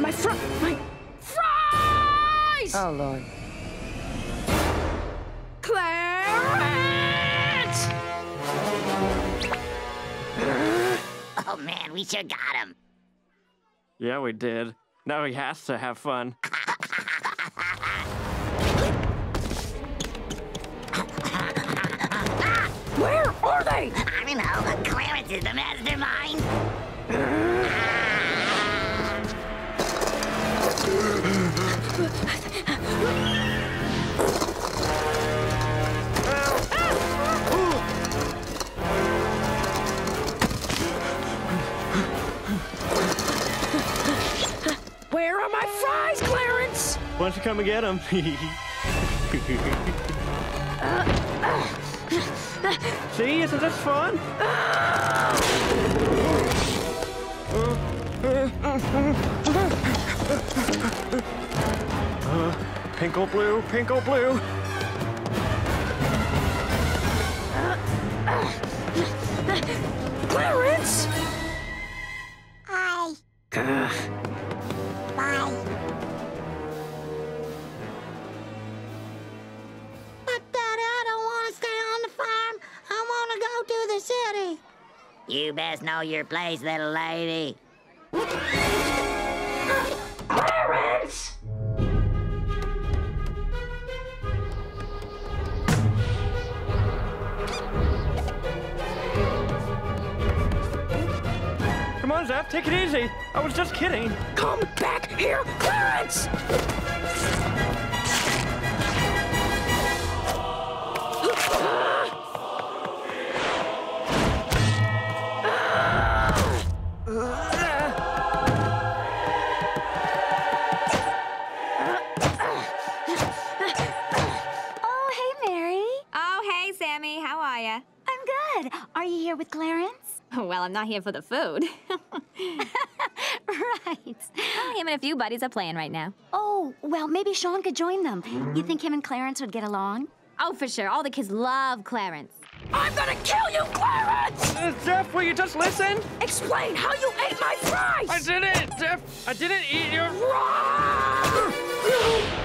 My fr my fries! Oh, Lord. Clarence! Oh man, we sure got him. Yeah, we did. Now he has to have fun. Where are they? I don't know. Clarence is the mastermind. Where are my fries, Clarence? Why don't you come and get him? See, isn't this fun? Uh, pink or blue, pink or blue. Clarence! Hi. Bye. But, Daddy, I don't want to stay on the farm. I want to go to the city. You best know your place, little lady. Clarence! Come on, Jeff, take it easy. I was just kidding. Come back here, Clarence! Oh, hey, Mary. Oh, hey, Sammy. How are ya? I'm good. Are you here with Clarence? Well, I'm not here for the food. right. Well, him and a few buddies are playing right now. Oh, well, maybe Sean could join them. You think him and Clarence would get along? Oh, for sure. All the kids love Clarence. I'm gonna kill you, Clarence! Uh, Jeff, will you just listen? Explain how you ate my fries! I didn't, Jeff. I didn't eat your.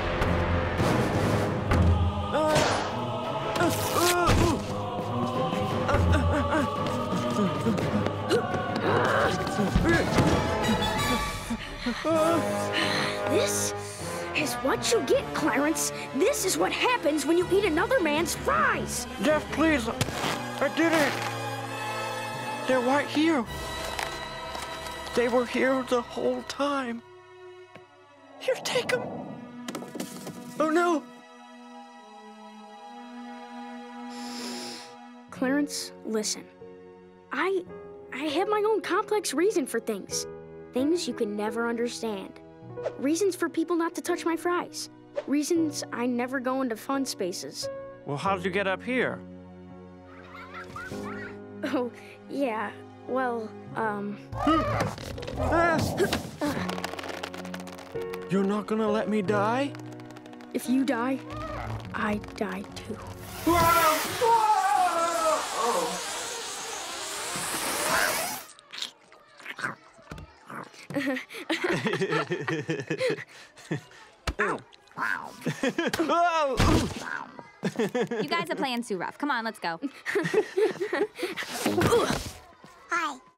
This is what you get, Clarence. This is what happens when you eat another man's fries. Jeff, please. I didn't. They're right here. They were here the whole time. Here, take them. Oh no. Clarence, listen. I I have my own complex reason for things. Things you can never understand. Reasons for people not to touch my fries. Reasons I never go into fun spaces. Well, how did you get up here? Oh, yeah. Well, um! You're not gonna let me die? if you die, I die too. Oh! You guys are playing too rough. Come on, let's go. Hi.